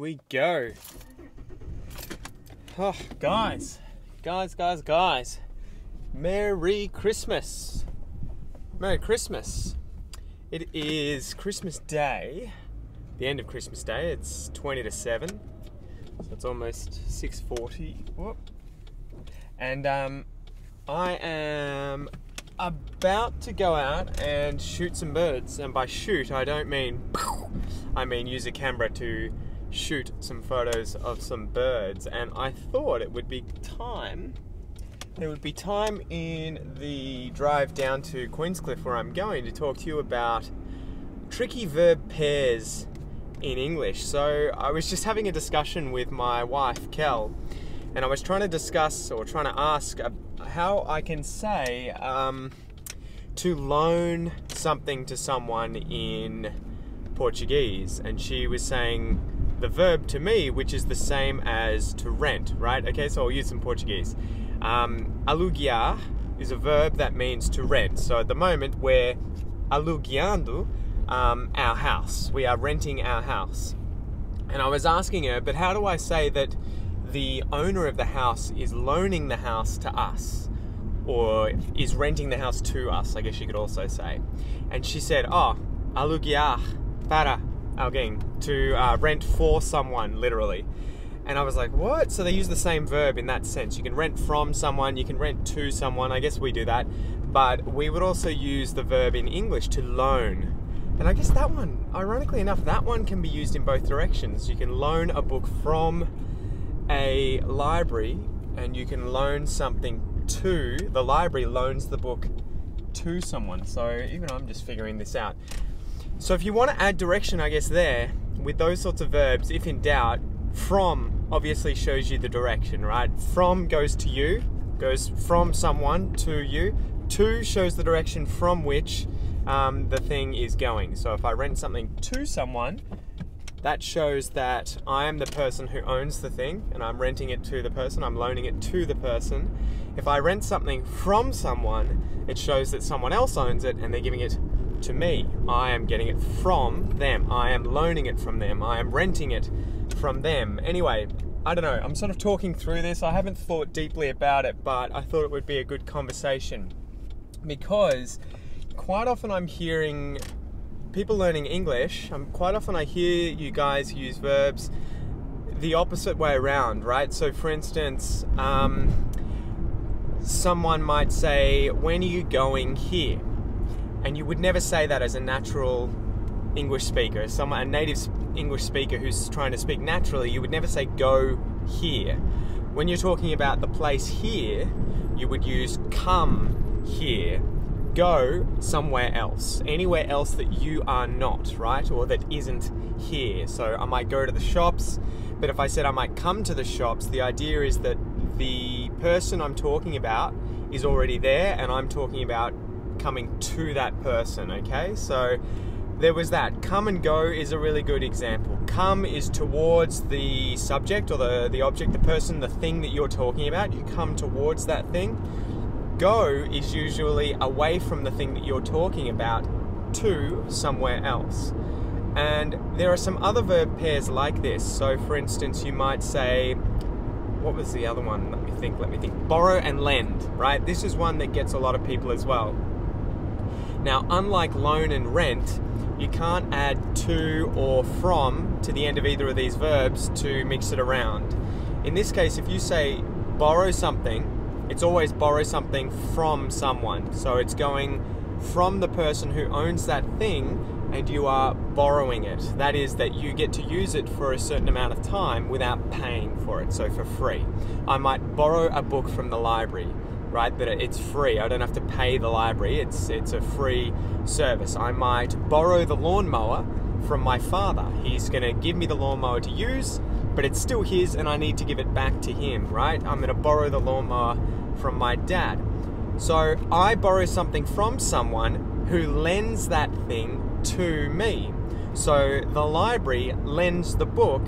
we go. Oh, guys, guys, guys, guys. Merry Christmas. Merry Christmas. It is Christmas Day, the end of Christmas Day. It's 20 to 7. So it's almost 6:40. Whoop. And um I am about to go out and shoot some birds. And by shoot, I don't mean I mean use a camera to shoot some photos of some birds. And I thought it would be time. There would be time in the drive down to Queenscliff where I'm going to talk to you about tricky verb pairs in English. So I was just having a discussion with my wife, Kel, and I was trying to discuss or trying to ask how I can say um, to loan something to someone in Portuguese. And she was saying the verb to me, which is the same as to rent, right? Okay, so I'll use some Portuguese. Um, is a verb that means to rent. So at the moment, we're alugueando um, our house. We are renting our house. And I was asking her, but how do I say that the owner of the house is loaning the house to us? Or is renting the house to us, I guess you could also say. And she said, oh, aluguear para alguém, to uh, rent for someone, literally. And I was like, what? So they use the same verb in that sense. You can rent from someone, you can rent to someone. I guess we do that. But we would also use the verb in English to loan. And I guess that one, ironically enough, that one can be used in both directions. You can loan a book from a library and you can loan something to, the library loans the book to someone. So even I'm just figuring this out. So if you want to add direction, I guess, there with those sorts of verbs, if in doubt, from obviously shows you the direction, right? From goes to you, goes from someone to you. To shows the direction from which um, the thing is going. So if I rent something to someone, that shows that I am the person who owns the thing and I'm renting it to the person, I'm loaning it to the person. If I rent something from someone, it shows that someone else owns it and they're giving it to me. I am getting it from them. I am loaning it from them. I am renting it from them. Anyway, I don't know. I'm sort of talking through this. I haven't thought deeply about it, but I thought it would be a good conversation because quite often I'm hearing people learning English. Um, quite often I hear you guys use verbs the opposite way around, right? So, for instance, um, someone might say, When are you going here? And you would never say that as a natural English speaker, someone a native English speaker who's trying to speak naturally, you would never say go here. When you're talking about the place here, you would use come here, go somewhere else, anywhere else that you are not, right? Or that isn't here. So I might go to the shops, but if I said I might come to the shops, the idea is that the person I'm talking about is already there and I'm talking about coming to that person, okay? So there was that. Come and go is a really good example. Come is towards the subject or the, the object, the person, the thing that you're talking about. You come towards that thing. Go is usually away from the thing that you're talking about to somewhere else. And there are some other verb pairs like this. So, for instance, you might say, what was the other one? Let me think, let me think. Borrow and lend, right? This is one that gets a lot of people as well. Now, unlike loan and rent, you can't add to or from to the end of either of these verbs to mix it around. In this case, if you say borrow something, it's always borrow something from someone. So it's going from the person who owns that thing and you are borrowing it. That is, that you get to use it for a certain amount of time without paying for it, so for free. I might borrow a book from the library right? That it's free. I don't have to pay the library. It's it's a free service. I might borrow the lawnmower from my father. He's going to give me the lawnmower to use, but it's still his and I need to give it back to him, right? I'm going to borrow the lawnmower from my dad. So I borrow something from someone who lends that thing to me. So the library lends the book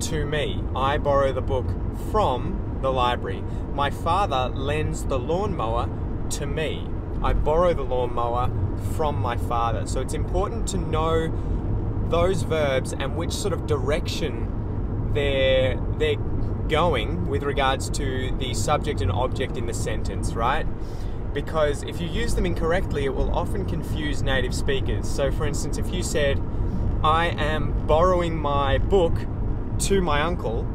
to me. I borrow the book from the library. My father lends the lawnmower to me. I borrow the lawnmower from my father. So it's important to know those verbs and which sort of direction they're they're going with regards to the subject and object in the sentence, right? Because if you use them incorrectly, it will often confuse native speakers. So, for instance, if you said, I am borrowing my book to my uncle,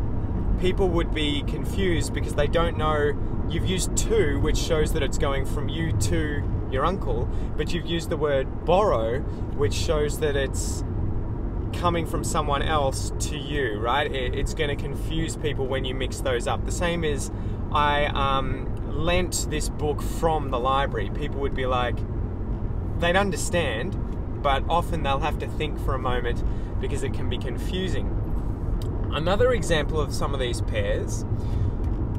people would be confused because they don't know you've used to, which shows that it's going from you to your uncle, but you've used the word borrow, which shows that it's coming from someone else to you, right? it's going to confuse people when you mix those up. The same is I um, lent this book from the library. People would be like, they'd understand, but often they'll have to think for a moment because it can be confusing. Another example of some of these pairs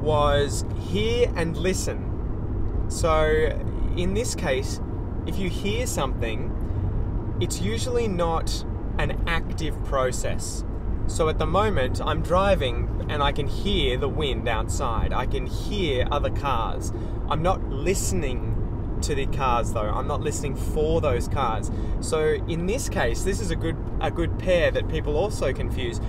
was hear and listen. So, in this case, if you hear something, it's usually not an active process. So at the moment, I'm driving and I can hear the wind outside. I can hear other cars. I'm not listening to the cars though. I'm not listening for those cars. So in this case, this is a good a good pair that people also confuse.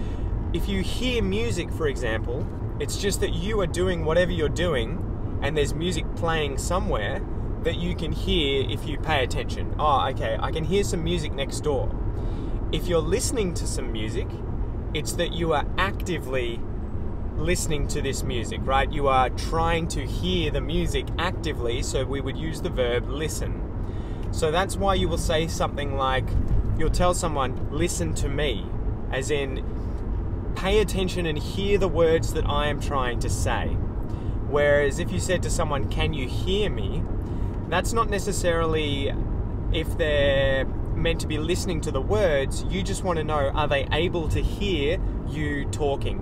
If you hear music, for example, it's just that you are doing whatever you're doing and there's music playing somewhere that you can hear if you pay attention. Oh, okay, I can hear some music next door if you're listening to some music, it's that you are actively listening to this music, right? You are trying to hear the music actively, so we would use the verb listen. So that's why you will say something like, you'll tell someone, listen to me, as in, pay attention and hear the words that I am trying to say. Whereas if you said to someone, can you hear me? That's not necessarily if they're meant to be listening to the words, you just want to know are they able to hear you talking,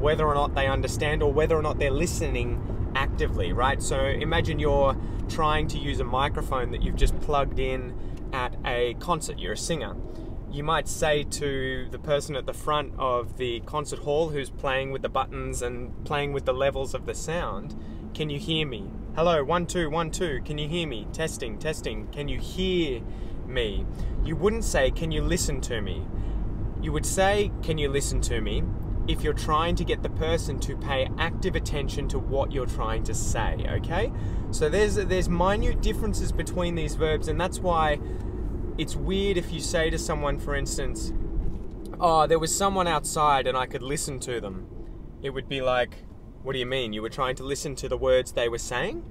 whether or not they understand or whether or not they're listening actively, right? So imagine you're trying to use a microphone that you've just plugged in at a concert, you're a singer. You might say to the person at the front of the concert hall who's playing with the buttons and playing with the levels of the sound, Can you hear me? Hello, one, two, one, two, can you hear me? Testing, testing, can you hear me. You wouldn't say, Can you listen to me? You would say, Can you listen to me? if you're trying to get the person to pay active attention to what you're trying to say, okay? So there's there's minute differences between these verbs and that's why it's weird if you say to someone for instance, "Oh, there was someone outside and I could listen to them." It would be like, "What do you mean? You were trying to listen to the words they were saying?"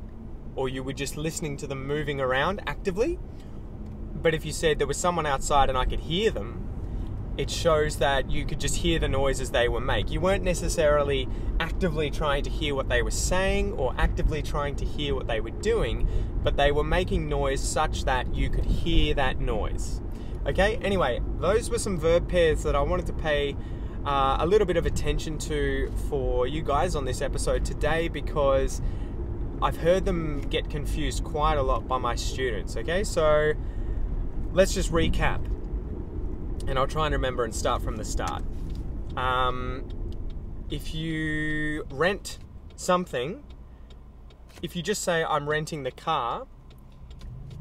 Or you were just listening to them moving around actively? But if you said there was someone outside and I could hear them, it shows that you could just hear the noises they were make. You weren't necessarily actively trying to hear what they were saying or actively trying to hear what they were doing, but they were making noise such that you could hear that noise. Okay, anyway, those were some verb pairs that I wanted to pay uh, a little bit of attention to for you guys on this episode today because I've heard them get confused quite a lot by my students. Okay, so let's just recap. And I'll try and remember and start from the start. Um, if you rent something, if you just say, I'm renting the car,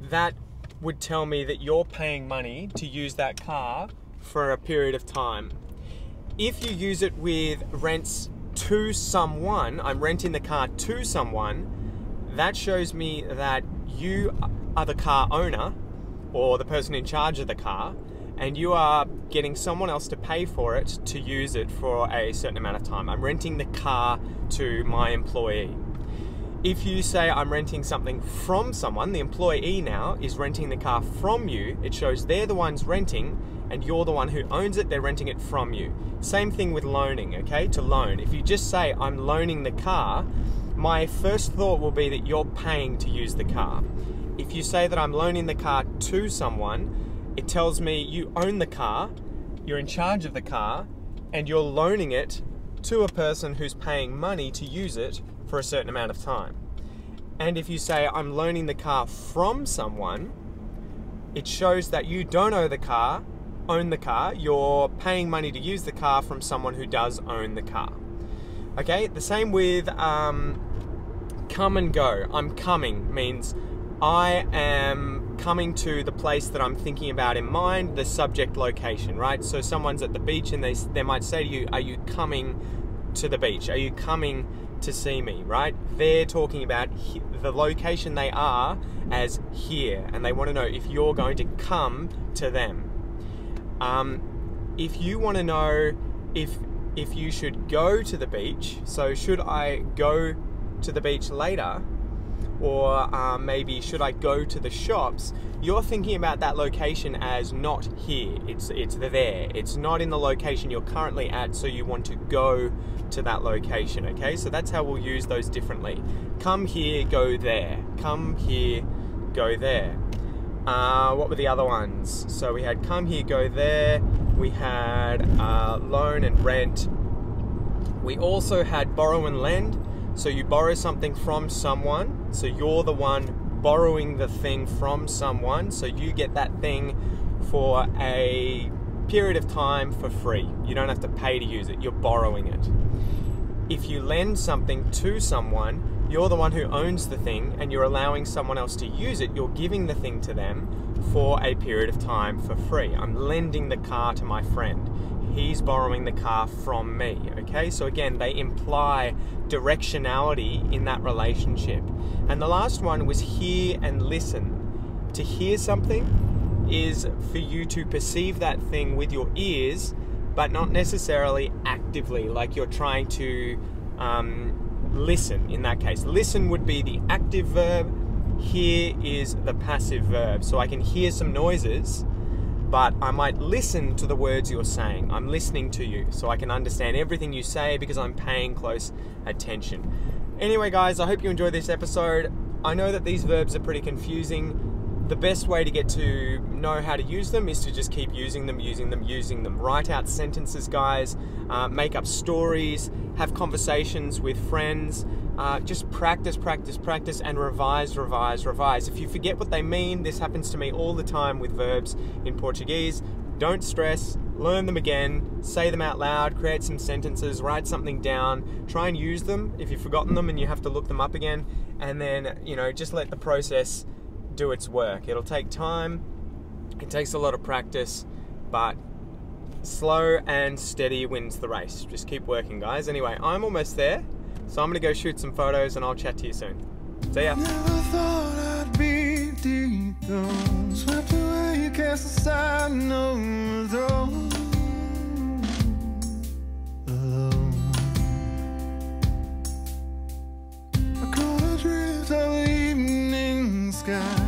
that would tell me that you're paying money to use that car for a period of time. If you use it with rents to someone, I'm renting the car to someone, that shows me that you are the car owner or the person in charge of the car, and you are getting someone else to pay for it to use it for a certain amount of time. I'm renting the car to my employee. If you say I'm renting something from someone, the employee now is renting the car from you, it shows they're the ones renting and you're the one who owns it, they're renting it from you. Same thing with loaning, okay? To loan. If you just say I'm loaning the car, my first thought will be that you're paying to use the car. If you say that I'm loaning the car to someone, it tells me you own the car, you're in charge of the car, and you're loaning it to a person who's paying money to use it for a certain amount of time. And if you say I'm loaning the car from someone, it shows that you don't own the car, own the car, you're paying money to use the car from someone who does own the car. Okay, the same with um, come and go. I'm coming means I am coming to the place that I'm thinking about in mind, the subject location, right? So someone's at the beach and they, they might say to you, Are you coming to the beach? Are you coming to see me, right? They're talking about the location they are as here, and they want to know if you're going to come to them. Um, if you want to know if if you should go to the beach, so should I go to the beach later, or um, maybe should I go to the shops? You're thinking about that location as not here. It's it's there. It's not in the location you're currently at. So you want to go to that location. Okay, so that's how we'll use those differently. Come here, go there. Come here, go there. Uh, what were the other ones? So we had come here, go there. We had uh, loan and rent. We also had borrow and lend. So you borrow something from someone. So you're the one borrowing the thing from someone. So you get that thing for a period of time for free. You don't have to pay to use it, you're borrowing it. If you lend something to someone, you're the one who owns the thing and you're allowing someone else to use it. You're giving the thing to them for a period of time for free. I'm lending the car to my friend. He's borrowing the car from me. Okay, so again, they imply directionality in that relationship. And the last one was hear and listen. To hear something is for you to perceive that thing with your ears, but not necessarily actively, like you're trying to um, listen in that case. Listen would be the active verb, hear is the passive verb. So I can hear some noises, but I might listen to the words you're saying. I'm listening to you so I can understand everything you say because I'm paying close attention. Anyway, guys, I hope you enjoyed this episode. I know that these verbs are pretty confusing the best way to get to know how to use them is to just keep using them, using them, using them. Write out sentences, guys. Uh, make up stories. Have conversations with friends. Uh, just practice, practice, practice, and revise, revise, revise. If you forget what they mean, this happens to me all the time with verbs in Portuguese. Don't stress, learn them again, say them out loud, create some sentences, write something down, try and use them if you've forgotten them and you have to look them up again, and then, you know, just let the process do its work. It'll take time, it takes a lot of practice, but slow and steady wins the race. Just keep working, guys. Anyway, I'm almost there, so I'm gonna go shoot some photos and I'll chat to you soon. See ya. sky